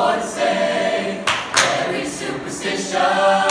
Lord say, every superstition.